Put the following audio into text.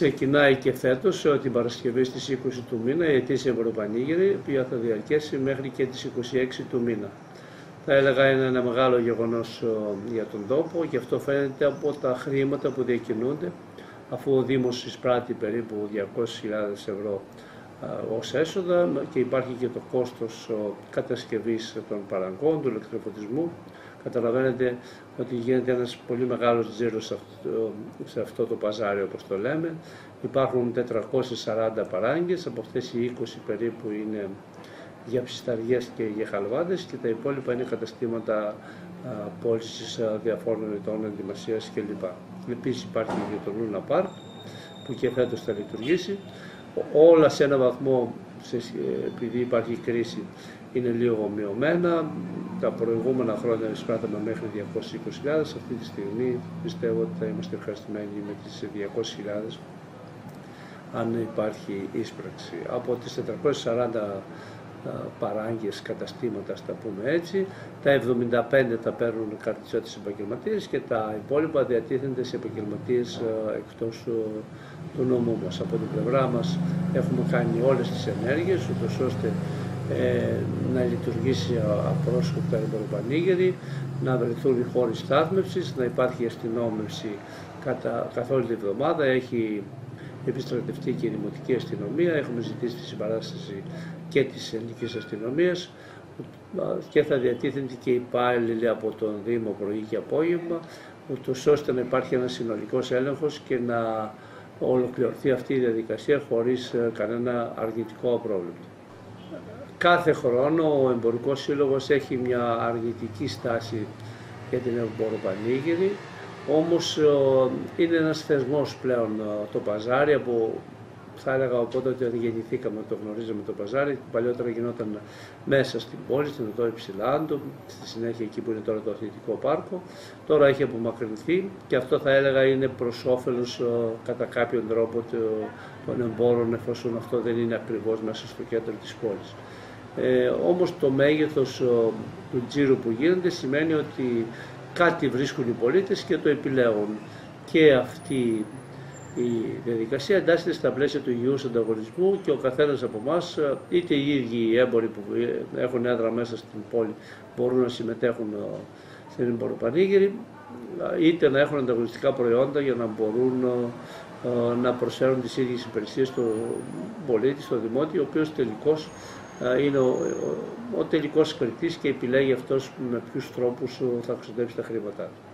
Ξεκινάει και φέτος την Παρασκευή στις 20 του μήνα η ετήσια Ευρωπανήγυρη, η οποία θα διαρκέσει μέχρι και τις 26 του μήνα. Θα έλεγα είναι ένα μεγάλο γεγονός για τον τόπο και αυτό φαίνεται από τα χρήματα που διακινούνται αφού ο Δήμος εισπράττει περίπου 200.000 ευρώ ως έσοδα και υπάρχει και το κόστος κατασκευής των παραγκών, του ηλεκτροφωτισμού. Καταλαβαίνετε ότι γίνεται ένας πολύ μεγάλος τζίρος σε αυτό το παζάρι όπως το λέμε. Υπάρχουν 440 παράγκες, από αυτές οι 20 περίπου είναι για ψισταριές και για χαλβάδες και τα υπόλοιπα είναι καταστήματα πώλησης διαφόρων ετών ενδυμασίας κλπ. Επίσης υπάρχει και το Luna Park που και φέτος θα λειτουργήσει. Όλα σε ένα βαθμό, επειδή υπάρχει κρίση, είναι λίγο μειωμένα. Τα προηγούμενα χρόνια εισπράταμε μέχρι 220.000. Αυτή τη στιγμή πιστεύω ότι θα είμαστε ευχαριστημένοι με τις 200.000 αν υπάρχει ίσπραξη. Από τις 440 παράγγες καταστήματα, στα πούμε έτσι. Τα 75 τα παίρνουν καρτισότες επαγγελματίες και τα υπόλοιπα διατίθενται σε επαγγελματίες εκτός του νόμου μας. Από την πλευρά μας έχουμε κάνει όλες τις ενέργειες, ούτως ώστε ε, να λειτουργήσει απρόσκοπτα η Ευρωπανίγερη, να βρεθούν οι χώροι στάθμευσης, να υπάρχει αστυνόμευση κατά, καθ' όλη τη εβδομάδα. Έχει επιστρατευτεί και η Δημοτική Αστυνομία, έχουμε ζητήσει τη συμπαράσταση και της ελληνικής αστυνομίας και θα διατίθενται και υπάλληλοι από τον Δήμο πρωί και απόγευμα, ούτως ώστε να υπάρχει ένας συνολικός έλεγχος και να ολοκληρωθεί αυτή η διαδικασία χωρίς ε, κανένα αρνητικό πρόβλημα. Κάθε χρόνο ο Εμπορικός Σύλλογος έχει μια αρνητική στάση για την εμποροπανήγυρη, όμως ε, είναι ένας θεσμός πλέον ε, το παζάρι από θα έλεγα οπότε ότι γεννηθήκαμε, το γνωρίζαμε το παζάρι. Παλιότερα γινόταν μέσα στην πόλη, στην οδό Υψηλάντου, στη συνέχεια εκεί που είναι τώρα το αθλητικό πάρκο. Τώρα έχει απομακρυνθεί και αυτό θα έλεγα είναι προς όφελος κατά κάποιον τρόπο των εμπόρων, εφόσον αυτό δεν είναι ακριβώς μέσα στο κέντρο της πόλης. Ε, όμως το μέγεθος του τζίρου που γίνεται σημαίνει ότι κάτι βρίσκουν οι πολίτες και το επιλέγουν. Και αυτοί η διαδικασία εντάσσεται στα πλαίσια του υγιούς ανταγωνισμού και ο καθένας από εμάς, είτε οι ίδιοι οι έμποροι που έχουν έδρα μέσα στην πόλη, μπορούν να συμμετέχουν ε, στην εμποροπανήγυρη, είτε να έχουν ανταγωνιστικά προϊόντα για να μπορούν ε, να προσφέρουν τις ίδιες υπηρεσίες στον πολίτη, στο δημότη, ο οποίος τελικώς ε, είναι ο, ο, ο τελικός κριτής και επιλέγει αυτός με ποιους τρόπους θα ξοδέψει τα χρήματά του.